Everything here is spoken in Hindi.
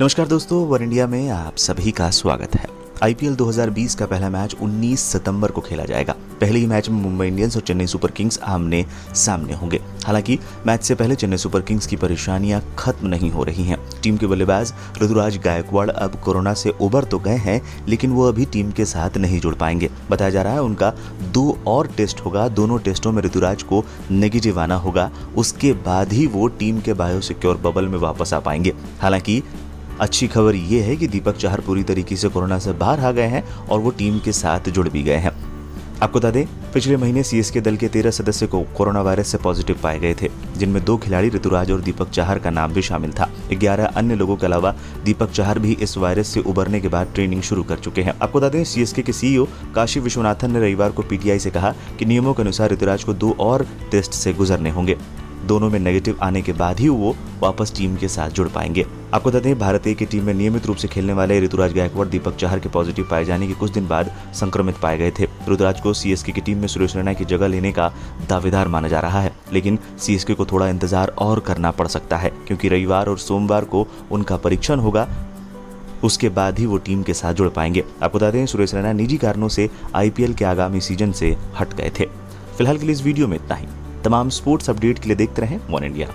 नमस्कार दोस्तों वन इंडिया में आप सभी का स्वागत है। आईपीएल 2020 का पहला मैच 19 सितंबर को खेला जाएगा। पहले ही मैच में मुंबई इंडियंस और चेन्नई सुपर किंग्स आमने सामने होंगे। हालाँकि, मैच से पहले चेन्नई सुपर किंग्स की परेशानियाँ खत्म नहीं हो रही हैं। टीम के बल्लेबाज ऋतुराज गायकवाड़ अब कोरोना से उबर तो गए हैं, लेकिन वो अभी टीम के साथ नहीं जुड़ पाएँगे। बताया जा रहा है उनका दो और टेस्ट होगा। दोनों टेस्टों में ऋतुराज को नेगेटिव आना होगा। उसके बाद ही वो टीम के बायोसिक्योर बबल में वापस आ पाएँगे। हालाँकि अच्छी खबर ये है कि दीपक चाहर पूरी तरीके से कोरोना से बाहर आ गए हैं और वो टीम के साथ जुड़ भी गए हैं। आपको बता दें, पिछले महीने सीएसके दल के तेरह सदस्य को कोरोना वायरस से पॉजिटिव पाए गए थे, जिनमें दो खिलाड़ी ऋतुराज और दीपक चाहर का नाम भी शामिल था। ग्यारह अन्य लोगों के अलावा दीपक चाहर भी इस वायरस से उबरने के बाद ट्रेनिंग शुरू कर चुके हैं। आपको बता दें सीएसके के सीईओ काशी विश्वनाथन ने रविवार को पीटीआई से कहा कि नियमों के अनुसार ऋतुराज को दो और टेस्ट से गुजरने होंगे। दोनों में नेगेटिव आने के बाद ही वो वापस टीम के साथ जुड़ पाएँगे। आपको बता दें, भारत की टीम में नियमित रूप से खेलने वाले ऋतुराज गायकवाड़, दीपक चाहर के पॉजिटिव पाए जाने के कुछ दिन बाद संक्रमित पाए गए थे। ऋतुराज को सीएसके की टीम में सुरेश रैना की जगह लेने का दावेदार माना जा रहा है, लेकिन सीएसके को थोड़ा इंतज़ार और करना पड़ सकता है, क्योंकि रविवार और सोमवार को उनका परीक्षण होगा। उसके बाद ही वो टीम के साथ जुड़ पाएँगे। आपको बता दें, सुरेश रैना निजी कारणों से आईपीएल के आगामी सीज़न से हट गए थे। फ़िलहाल के लिए इस वीडियो में इतना ही। तमाम स्पोर्ट्स अपडेट के लिए देखते रहें वन इंडिया।